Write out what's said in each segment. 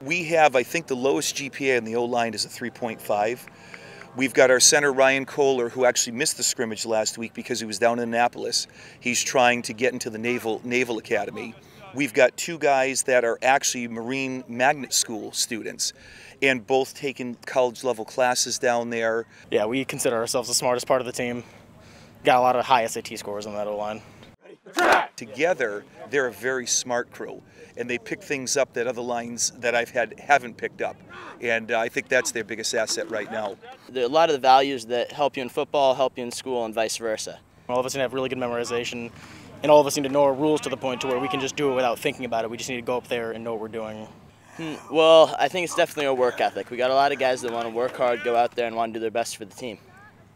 We have, I think, the lowest GPA in the O line is a 3.5. We've got our center Ryan Koehler, who actually missed the scrimmage last week because he was down in Annapolis. He's trying to get into the Naval Naval Academy. We've got two guys that are actually Marine Magnet School students, and both taking college level classes down there. Yeah, we consider ourselves the smartest part of the team. Got a lot of high SAT scores on that O line. Together, they're a very smart crew, and they pick things up that other lines that I've had haven't picked up, and uh, I think that's their biggest asset right now. There are a lot of the values that help you in football help you in school, and vice versa. All of us need to have really good memorization, and all of us need to know our rules to the point to where we can just do it without thinking about it. We just need to go up there and know what we're doing. Hmm, well, I think it's definitely a work ethic. We got a lot of guys that want to work hard, go out there, and want to do their best for the team.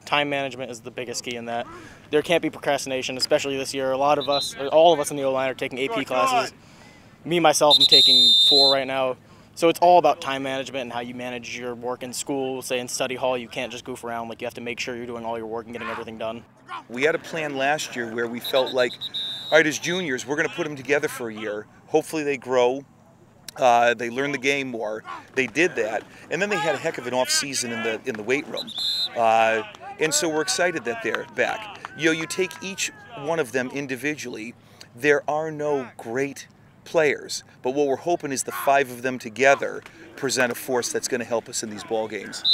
Time management is the biggest key in that. There can't be procrastination, especially this year. A lot of us, all of us in the O line, are taking AP classes. Me myself, I'm taking four right now. So it's all about time management and how you manage your work in school, say in study hall. You can't just goof around. Like you have to make sure you're doing all your work and getting everything done. We had a plan last year where we felt like, all right, as juniors, we're going to put them together for a year. Hopefully, they grow. Uh, they learn the game more. They did that, and then they had a heck of an off season in the in the weight room. Uh, and so we're excited that they're back. You know, you take each one of them individually. There are no great players, but what we're hoping is the five of them together present a force that's going to help us in these ball games.